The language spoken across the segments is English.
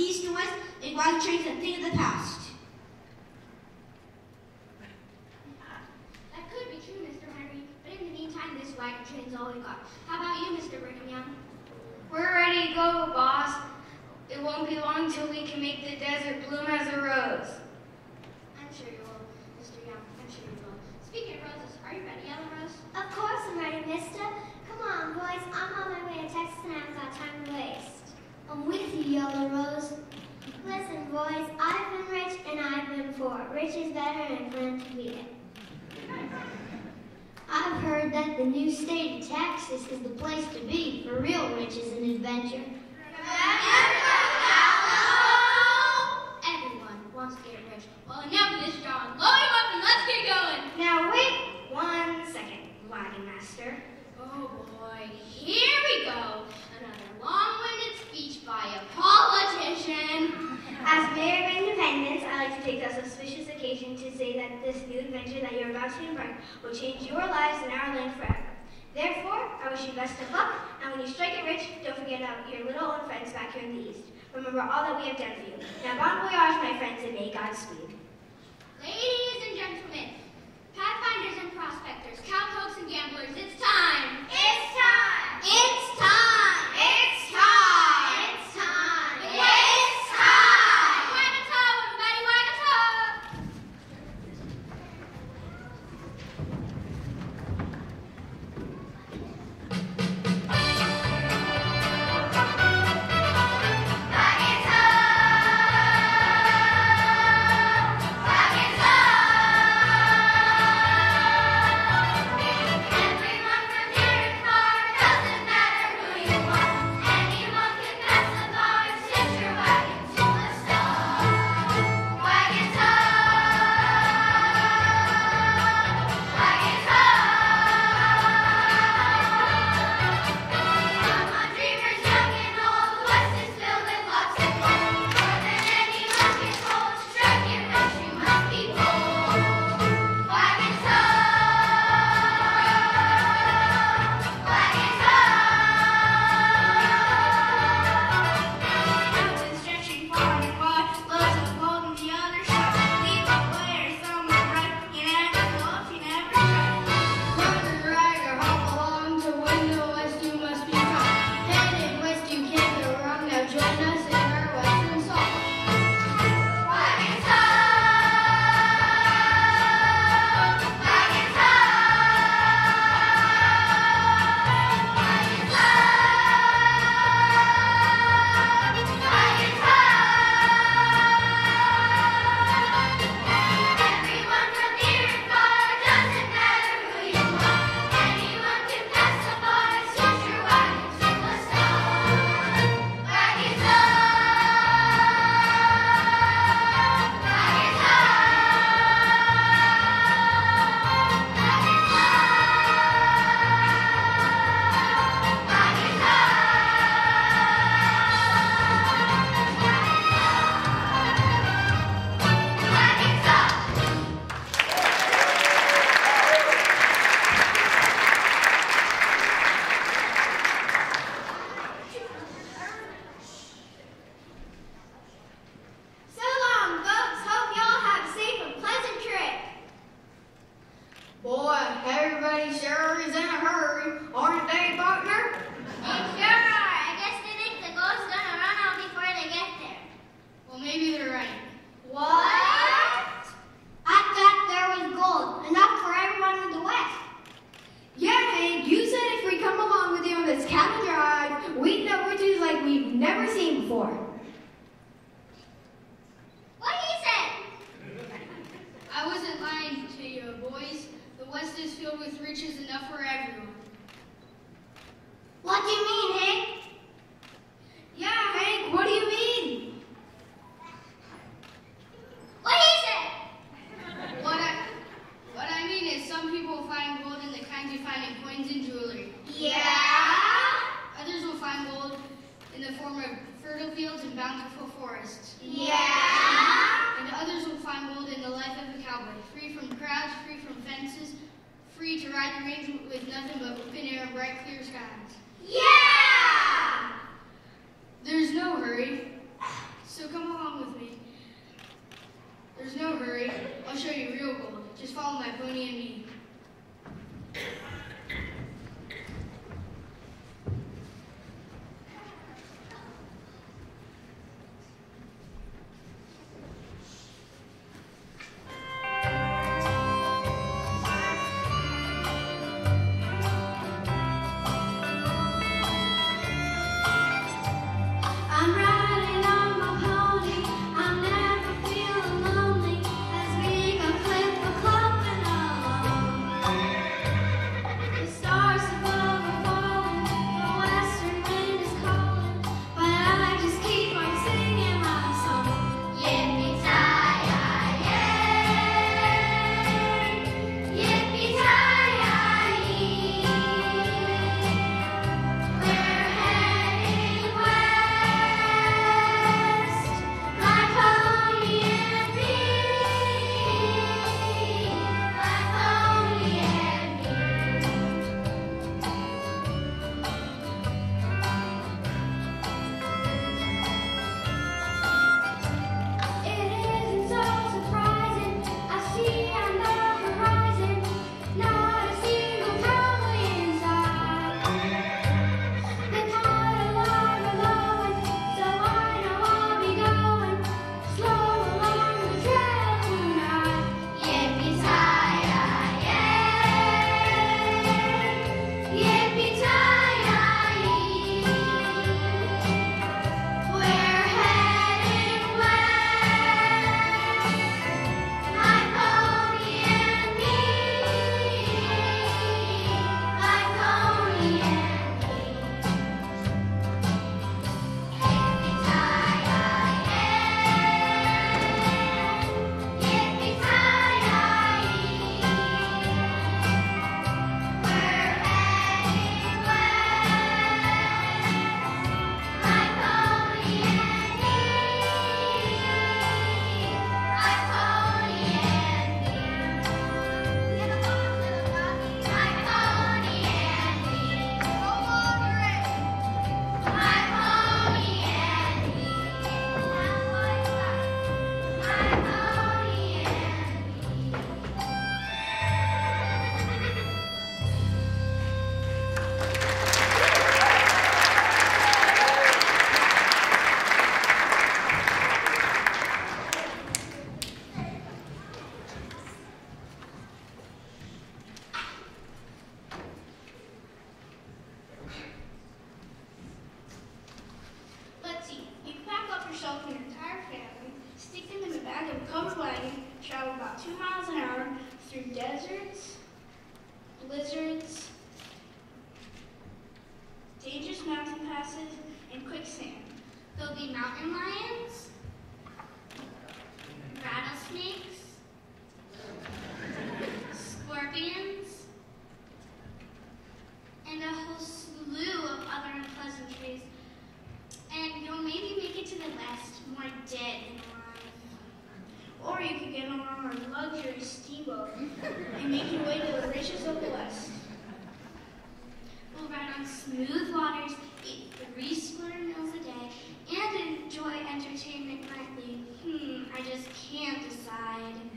east to west, and wagon trains a thing of the past. That could be true, Mr. Henry, but in the meantime, this wagon train's all we got. How about you, Mr. Brigham Young? We're ready to go, boss. It won't be long till we can make the desert bloom as a rose. I'm sure you will, Mr. Young. I'm sure you will. Speaking of roses, are you ready, Yellow Rose? Of course I'm ready, mister. Come on, boys. I'm on my way to Texas and I haven't got time to waste. I'm with you, Yellow Rose. Listen, boys, I've been rich and I've been poor. Rich is better and friends beat it. I've heard that the new state of Texas is the place to be for real riches and adventure. Everyone wants to get rich. Well, enough of this, John. Load him up and let's get going. Now wait one second, wagon master. Oh boy, here we go. Like to take this auspicious occasion to say that this new adventure that you're about to embark will change your lives and our land forever. Therefore, I wish you best of luck, and when you strike it rich, don't forget about your little old friends back here in the East. Remember all that we have done for you. Now, bon voyage, my friends, and may Godspeed. Ladies and gentlemen, pathfinders and prospectors, cowpokes and gamblers, it's time! It's time! It's time! Everybody sure is in a hurry, aren't they, in the life of a cowboy, free from crowds, free from fences, free to ride the range with nothing but open air and bright, clear skies. Yeah! There's no hurry, so come along with me. There's no hurry. I'll show you real gold. Just follow my pony and me. on smooth waters, eat three square meals a day, and enjoy entertainment nightly? Hmm, I just can't decide.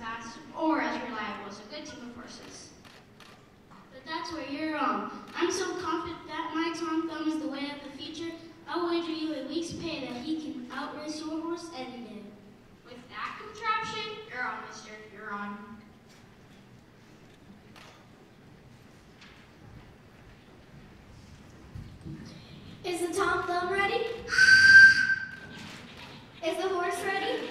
fast or as reliable as a good team of horses. But that's where you're wrong. I'm so confident that my Tom Thumb is the way of the future, I'll wager you a week's pay that he can outrace your horse any day. With that contraption, you're on, mister. You're on. Is the Tom Thumb ready? Is the horse ready?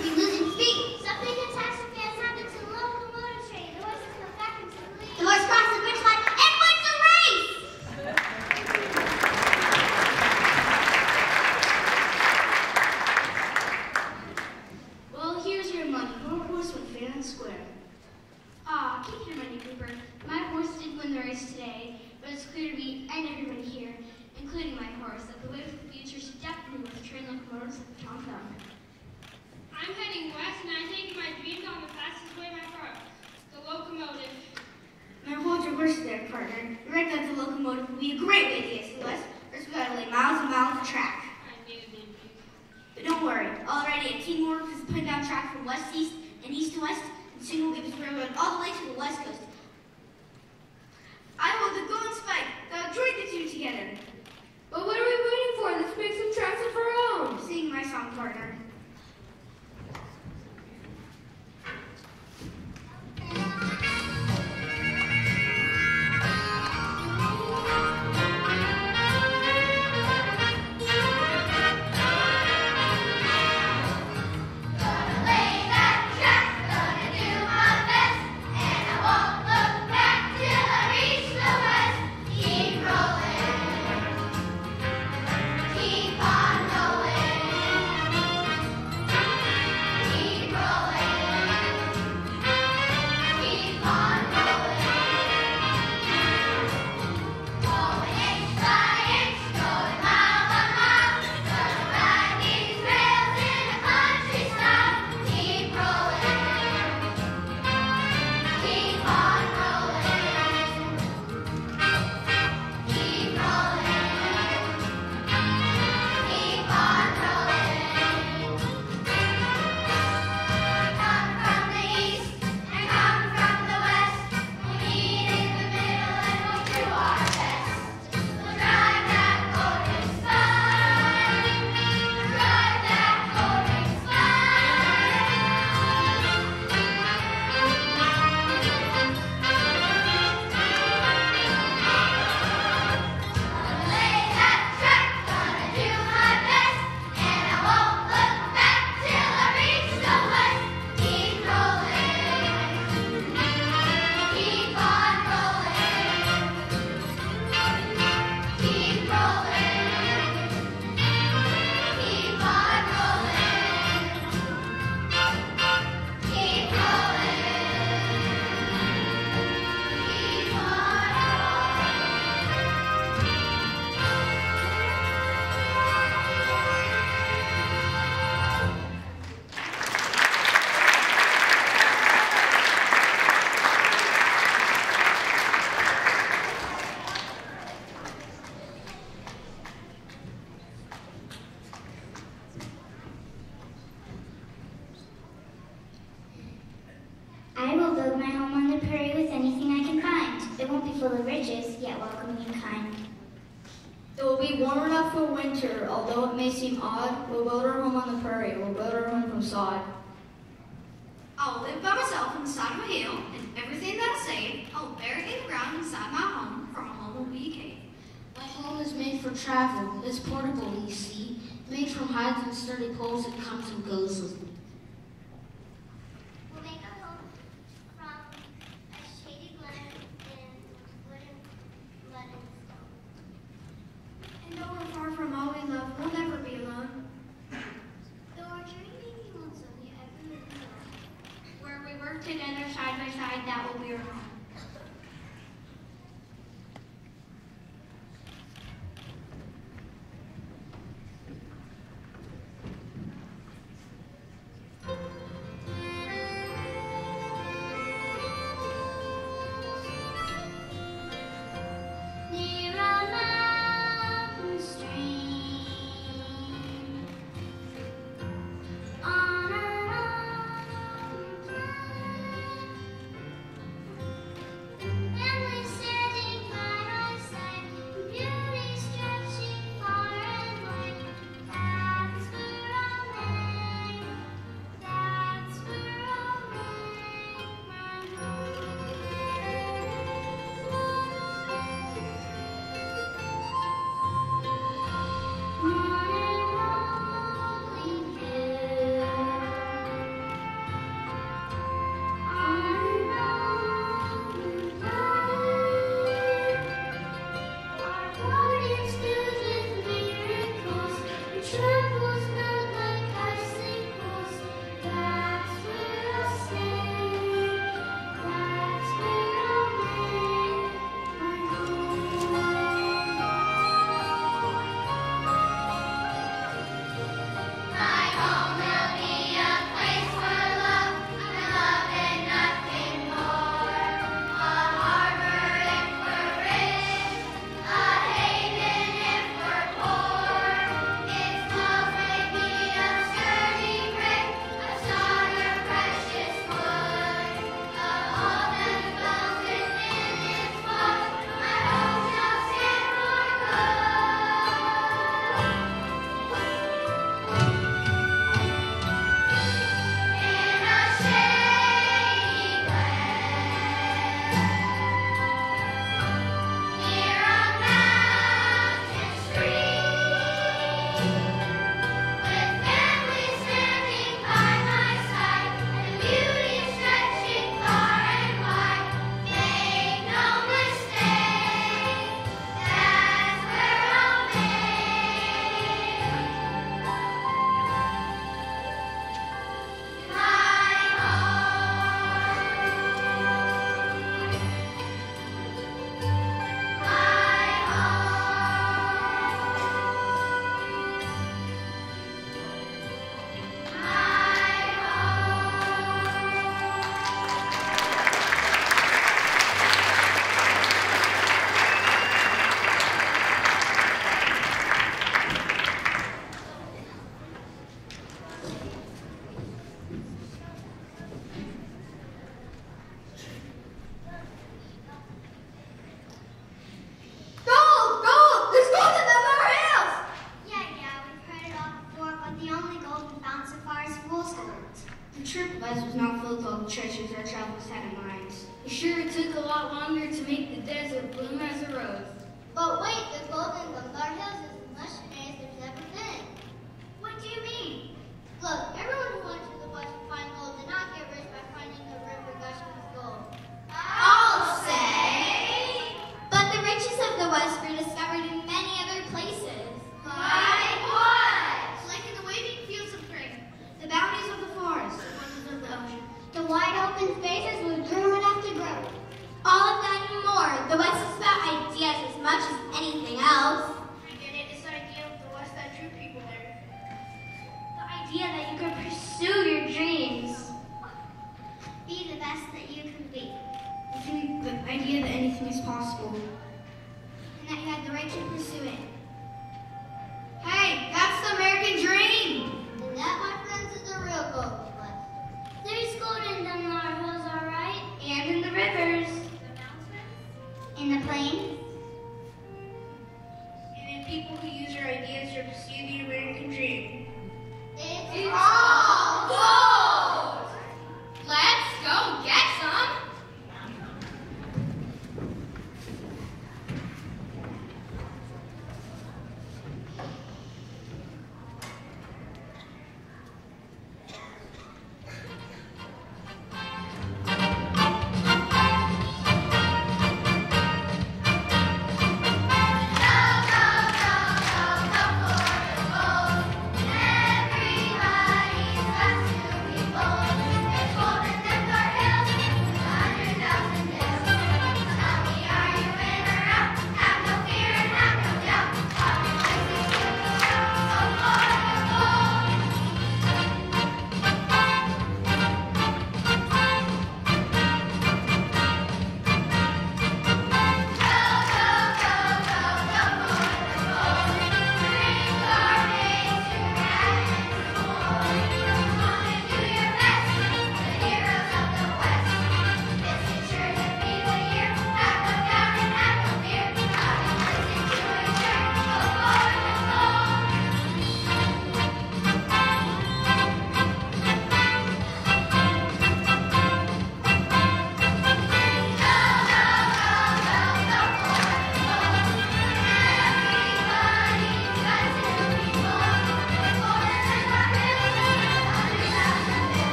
hides and sturdy poles, it comes and goes. with